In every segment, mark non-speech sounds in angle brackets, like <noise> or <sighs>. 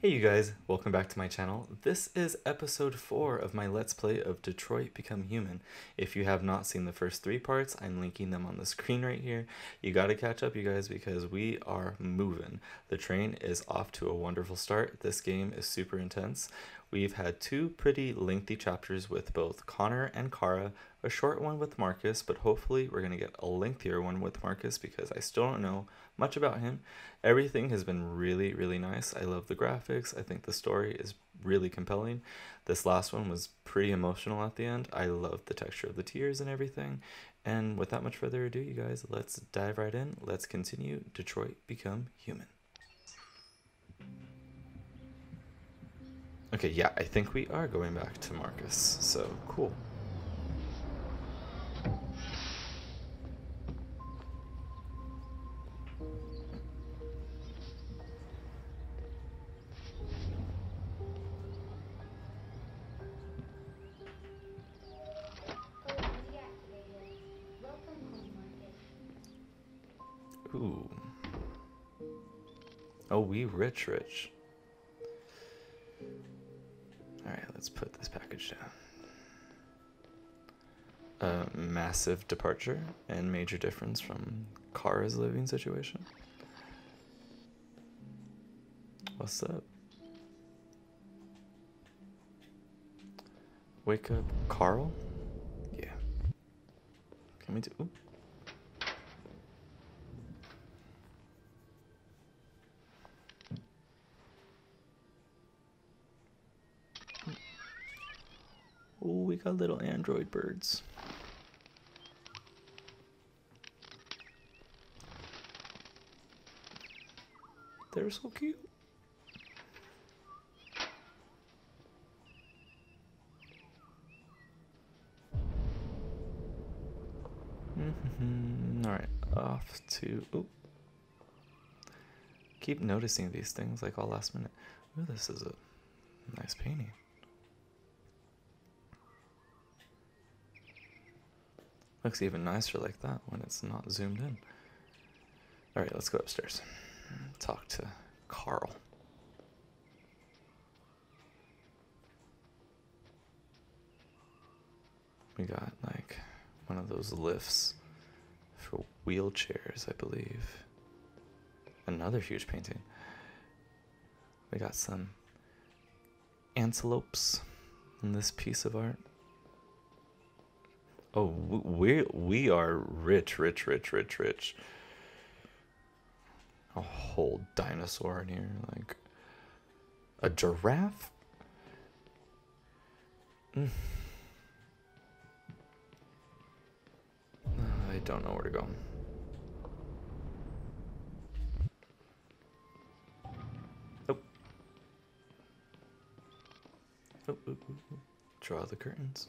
Hey you guys, welcome back to my channel. This is episode 4 of my Let's Play of Detroit Become Human. If you have not seen the first three parts, I'm linking them on the screen right here. You gotta catch up you guys because we are moving. The train is off to a wonderful start. This game is super intense. We've had two pretty lengthy chapters with both Connor and Kara, a short one with Markus, but hopefully we're going to get a lengthier one with Markus because I still don't know much about him. Everything has been really, really nice. I love the graphics. I think the story is really compelling. This last one was pretty emotional at the end. I love the texture of the tears and everything. And without much further ado, you guys, let's dive right in. Let's continue Detroit Become Human. Okay, yeah, I think we are going back to Markus, so cool. Ooh. Oh, we rich, rich. Let's put this package down. A massive departure and major difference from Kara's living situation. What's up? Wake up, Carl? Yeah. Can we do? Ooh. Got little android birds. They're so cute. Mm-hmm. All right, off to. Keep noticing these things like all last minute. Ooh, this is a nice painting. Looks even nicer like that when it's not zoomed in. Alright, let's go upstairs. Talk to Carl. We got like one of those lifts for wheelchairs, I believe. Another huge painting. We got some antelopes in this piece of art. Oh, we we are rich, rich, rich, rich, rich. A whole dinosaur in here, like a giraffe. Mm. <sighs> I don't know where to go. Oh. Oh, oh, oh, Draw the curtains.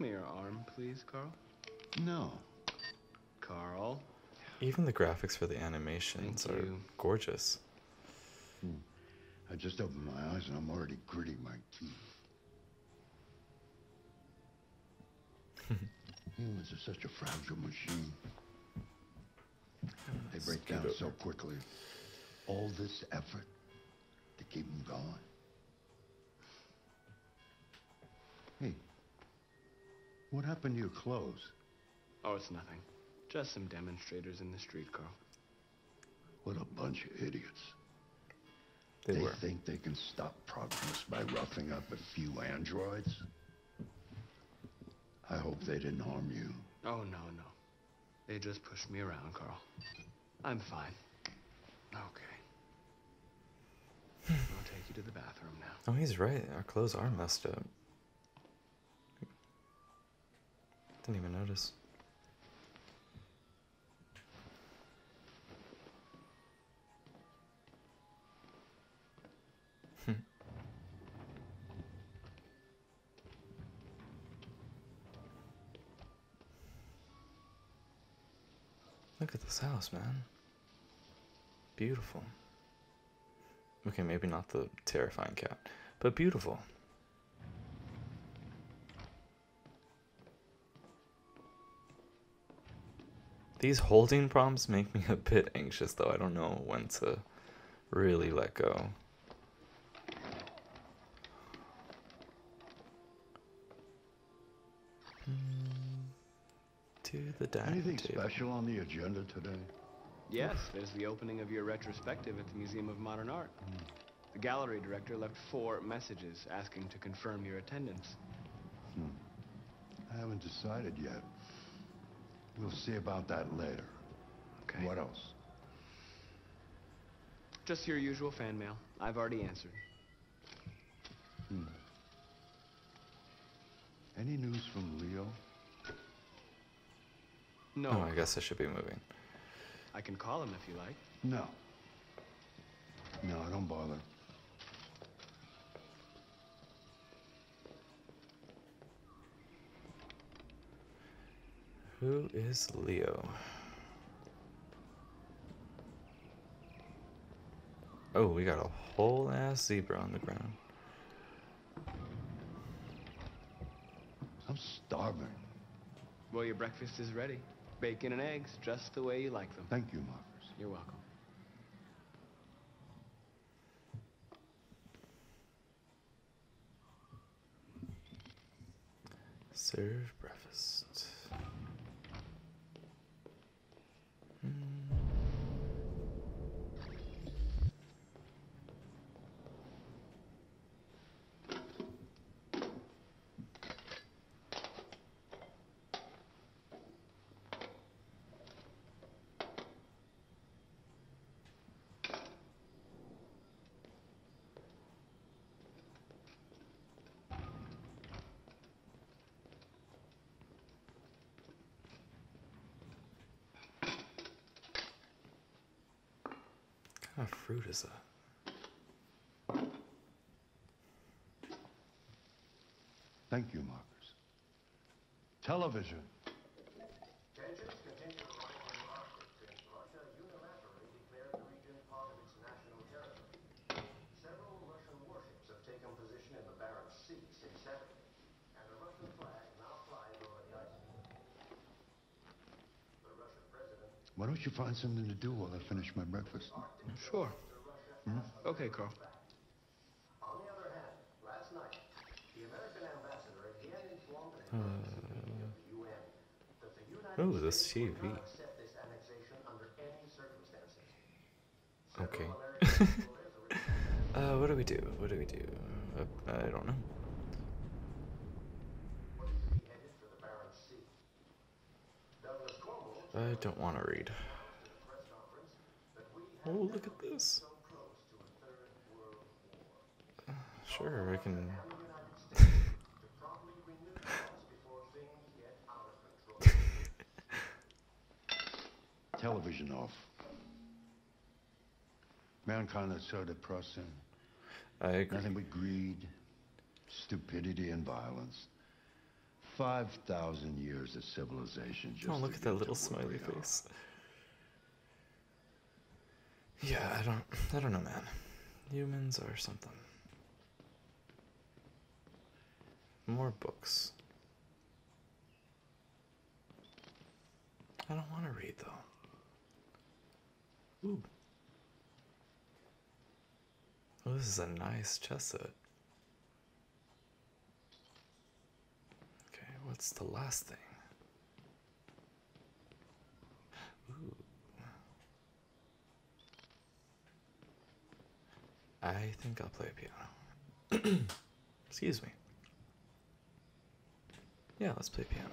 Me your arm, please, Carl. No. Carl. Even the graphics for the animations Thank are you. gorgeous. Hmm. I just opened my eyes and I'm already gritting my teeth. <laughs> Humans are such a fragile machine. Hmm. They break Scoot down so quickly. All this effort to keep them going. Hey, what happened to your clothes? Oh, it's nothing. Just some demonstrators in the street, Carl. What a bunch of idiots. They, They think they can stop progress by roughing up a few androids? I hope they didn't harm you. Oh, no, no. They just pushed me around, Carl. I'm fine. Okay. Hmm. I'll take you to the bathroom now. Oh, he's right. Our clothes are messed up. Didn't even notice. Hmm. Look at this house, man. Beautiful. Okay, maybe not the terrifying cat, but beautiful. These holding prompts make me a bit anxious, though. I don't know when to really let go. Hmm, To the dining Anything table. special on the agenda today? Yes, there's the opening of your retrospective at the Museum of Modern Art. The gallery director left four messages asking to confirm your attendance. Hmm. I haven't decided yet. We'll see about that later. Okay. What else? Just your usual fan mail. I've already answered. Hmm. Any news from Leo? No, Oh, I guess I should be moving. I can call him if you like. No. No, I don't bother. Who is Leo? Oh, we got a whole ass zebra on the ground. I'm starving. Well, your breakfast is ready. Bacon and eggs, just the way you like them. Thank you, Markus. You're welcome. Serve breakfast. Hmm. What kind of fruit is that? Thank you, Markus. Television. Tensions continue to rise in the Arctic since Russia unilaterally declared the region part of its national territory. Several Russian warships have taken position in the Barents Sea since Saturday, and a Russian flag now flying over the ice. The Russian president Why don't you find something to do while I finish my breakfast? Sure. Okay, Carl. On the last night, the American ambassador again informed an emergency the UN that the United Ooh, this TV. not accept this annexation under any circumstances. Okay. Several American explorers are uh, what do we do? What do we do? Uh, I don't know. reported to be headed for the Barents Sea. Douglas Cornwall I don't want to read. announced at a press conference that we have Oh, look at this. so close to a third world war. Sure, I can. And the United States <laughs> to promptly renew talks before things get out of control. Television off. Mankind is so depressing. I agree. Nothing but greed, stupidity, and violence. 5,000 years of civilization just Oh, look at that little smiley face. Yeah, I don't. I don't know, man. Humans are something. More books. I don't want to read though. Ooh. Oh, this is a nice chess set. What's the last thing? Ooh. I think I'll play a piano. <clears throat> Excuse me. Yeah, let's play piano.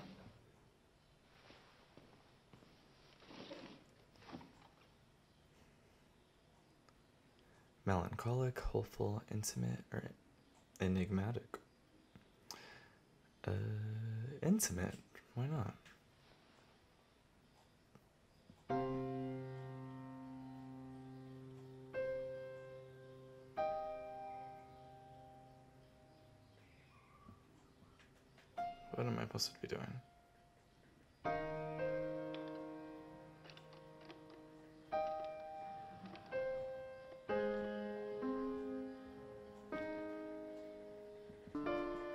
Melancholic, hopeful, intimate, or enigmatic? Uh, intimate. Why not? What am I supposed to be doing?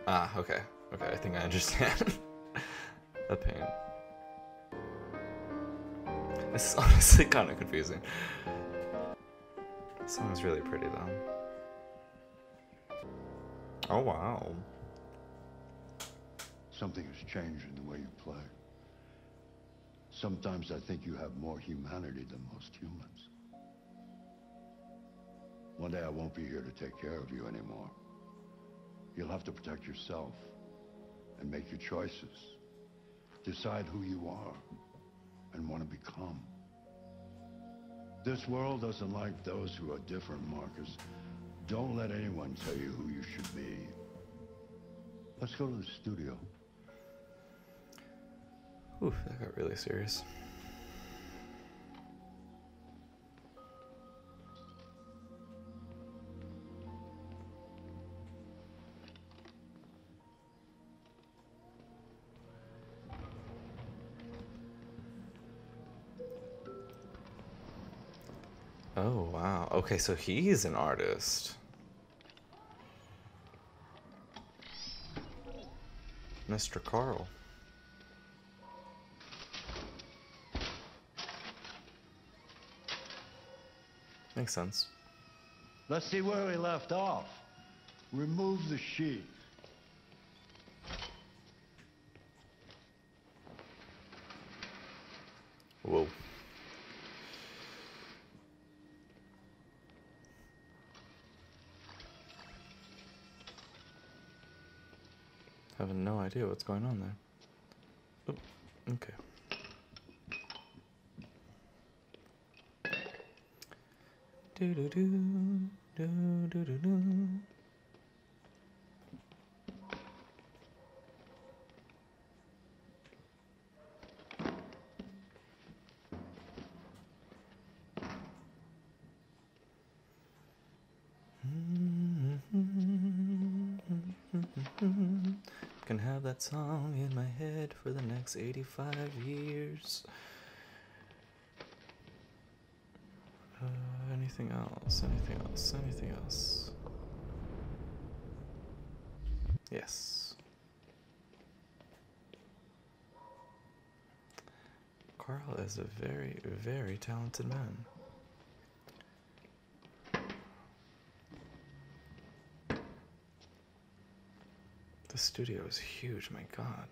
Ah, okay. I think I understand. <laughs> the pain. This is <laughs> honestly kind of confusing. The song's really pretty though. Oh wow. Something has changed in the way you play. Sometimes I think you have more humanity than most humans. One day I won't be here to take care of you anymore. You'll have to protect yourself and make your choices. Decide who you are and want to become. This world doesn't like those who are different, Markus. Don't let anyone tell you who you should be. Let's go to the studio. Oof, that got really serious. Oh, wow. Okay, so he's an artist. Mr. Carl. Makes sense. Let's see where we left off. Remove the sheet. Whoa. Have no idea what's going on there. Oh, okay. Do do do do do do do. Can have that song in my head for the next 85 years. Uh, anything else? Anything else? Anything else? Yes. Carl is a very, very talented man. The studio is huge, my god.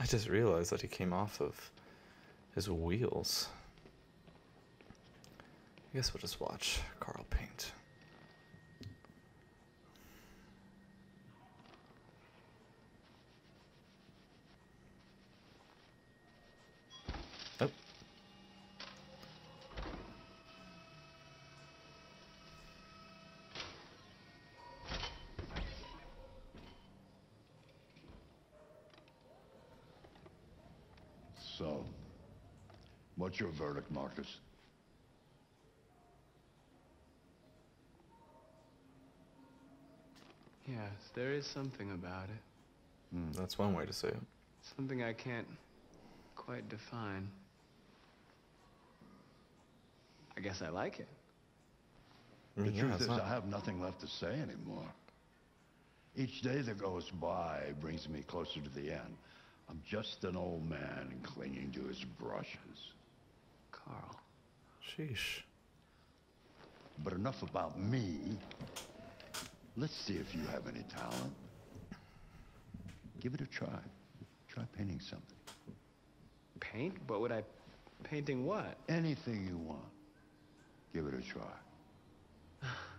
I just realized that he came off of his wheels. I guess we'll just watch Carl paint. So, what's your verdict, Markus? Yes, there is something about it. Mm, that's one way to say it. Something I can't quite define. I guess I like it. I The yeah, truth is, not- I have nothing left to say anymore. Each day that goes by brings me closer to the end. I'm just an old man clinging to his brushes. Carl. Sheesh. But enough about me. Let's see if you have any talent. Give it a try. Try painting something. Paint? What would I... Painting what? Anything you want. Give it a try. <sighs> <laughs>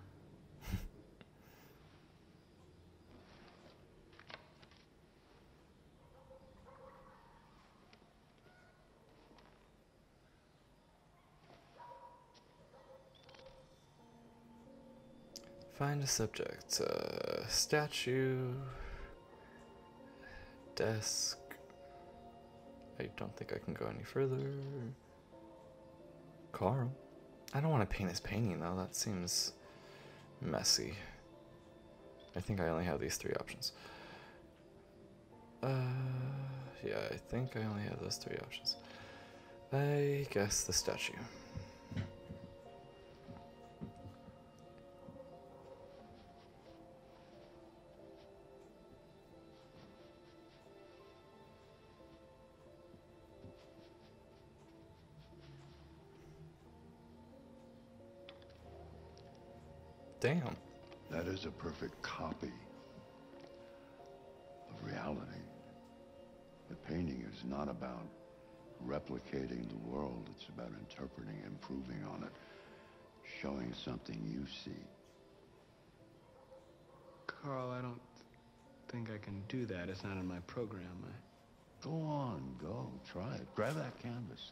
Find a subject. Uh, statue. Desk. I don't think I can go any further. Carl. I don't want to paint his painting though, that seems messy. I think I only have these three options. Uh, yeah, I think I only have those three options. I guess the statue. Damn. That is a perfect copy of reality. The painting is not about replicating the world. It's about interpreting, improving on it, showing something you see. Carl, I don't think I can do that. It's not in my program. I... Go on, go, try it. Grab that canvas.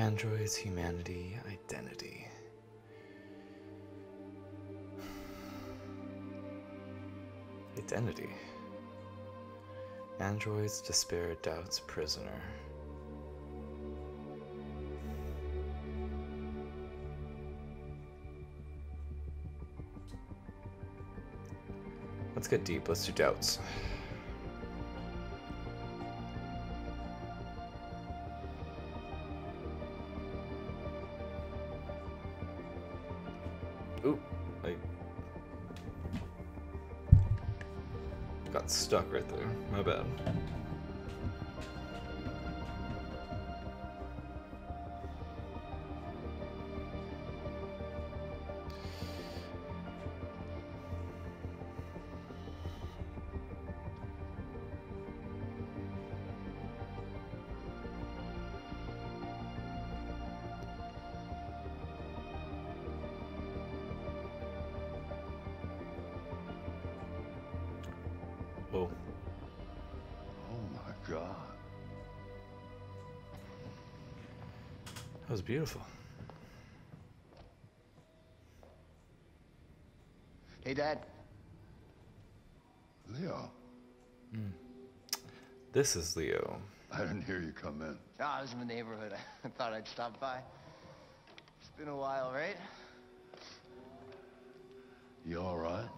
Androids, humanity, identity. Identity. Androids, despair, doubts, prisoner. Let's get deep. Let's do doubts. Ooh, I got stuck right there. My bad. God. That was beautiful. Hey, Dad. Leo, hmm. This is Leo. I didn't hear you come in. Oh, I was in the neighborhood. <laughs> I thought I'd stop by. It's been a while, right? You all right?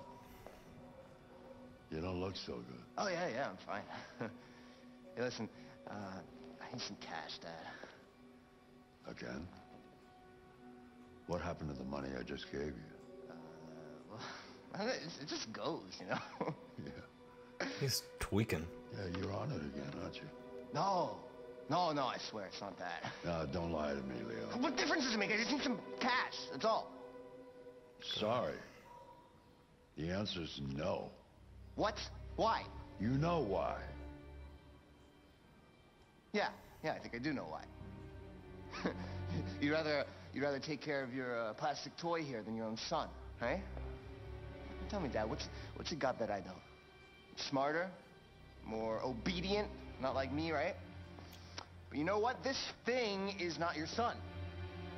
You don't look so good. Oh, yeah, yeah, I'm fine. <laughs> hey, listen, uh, I need some cash, Dad. Again? What happened to the money I just gave you? Uh, Well, <laughs> it, it just goes, you know? <laughs> Yeah. He's tweaking. Yeah, you're on it again, aren't you? no. No, no, I swear it's not that. <laughs> No, don't lie to me, Leo. What difference does it make? I just need some cash, that's all. Sorry. The answer's no. What? Why? You know why. Yeah, yeah, I think I do know why. <laughs> you'd rather you'd rather take care of your uh, plastic toy here than your own son, right? Tell me, Dad, what's what's it got that I don't? Smarter, more obedient, not like me, right? But you know what? This thing is not your son.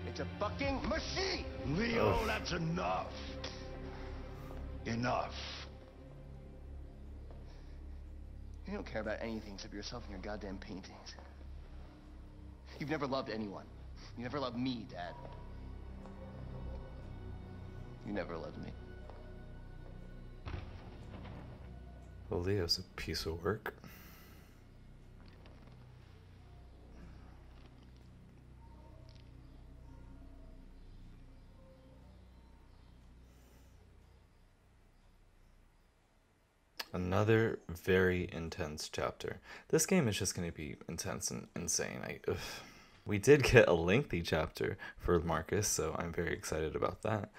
It's a fucking machine. Leo, that's enough. Enough. You don't care about anything except yourself and your goddamn paintings. You've never loved anyone. You never loved me, Dad. You never loved me. Well, Leo's a piece of work. Another very intense chapter. This game is just going to be intense and insane. I, ugh. We did get a lengthy chapter for Markus, so I'm very excited about that.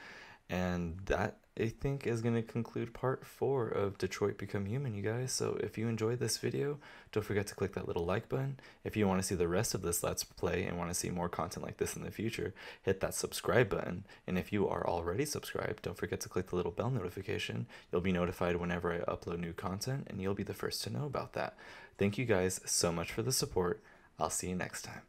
And that I think is going to conclude part four of Detroit Become Human, you guys. So if you enjoyed this video, don't forget to click that little like button. If you want to see the rest of this Let's Play and want to see more content like this in the future, hit that subscribe button. And if you are already subscribed, don't forget to click the little bell notification. You'll be notified whenever I upload new content, and you'll be the first to know about that. Thank you guys so much for the support. I'll see you next time.